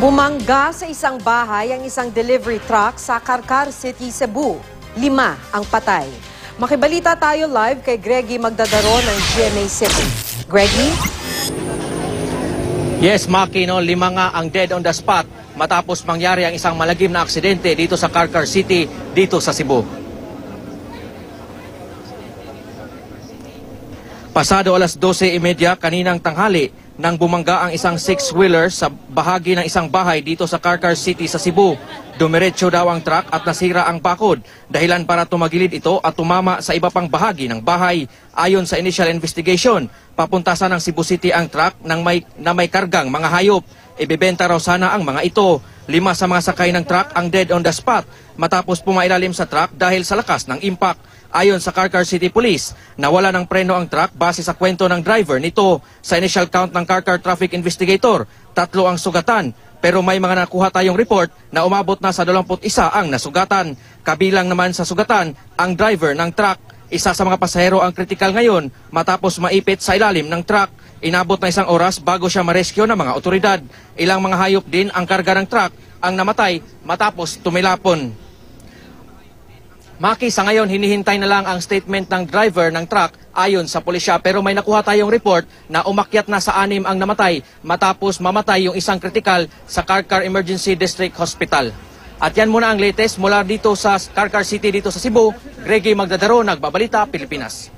Bumangga sa isang bahay ang isang delivery truck sa Karkar City, Cebu. Lima ang patay. Makibalita tayo live kay Greggy Magdadaro ng GMA Cebu. Greggy? Yes, Maki, no, lima nga ang dead on the spot matapos mangyari ang isang malagim na aksidente dito sa Karkar City, dito sa Cebu. Pasado alas 12.30 kaninang tanghali nang bumangga ang isang six-wheeler sa bahagi ng isang bahay dito sa Karkar City sa Cebu. Dumiretso daw ang truck at nasira ang bakod. Dahilan para tumagilid ito at tumama sa iba pang bahagi ng bahay. Ayon sa initial investigation, papuntasan ng Cebu City ang truck ng may, na may kargang mga hayop. Ibebenta raw sana ang mga ito. Lima sa mga sakay ng truck ang dead on the spot matapos pumailalim sa truck dahil sa lakas ng impact. Ayon sa Karkar City Police, nawala ng preno ang truck base sa kwento ng driver nito. Sa initial count ng Karkar Traffic Investigator, tatlo ang sugatan. Pero may mga nakuha tayong report na umabot na sa 21 ang nasugatan. Kabilang naman sa sugatan ang driver ng truck. Isa sa mga pasahero ang kritikal ngayon matapos maipit sa ilalim ng truck. Inabot na isang oras bago siya marescue ng mga otoridad. Ilang mga hayop din ang karga ng truck ang namatay matapos tumilapon. Maki, sa ngayon hinihintay na lang ang statement ng driver ng truck ayon sa pulisya pero may nakuha tayong report na umakyat na sa anim ang namatay matapos mamatay yung isang kritikal sa Karkar Emergency District Hospital. At yan muna ang latest mula dito sa Karkar City dito sa Cebu. Greggy Magdadaro, Nagbabalita, Pilipinas.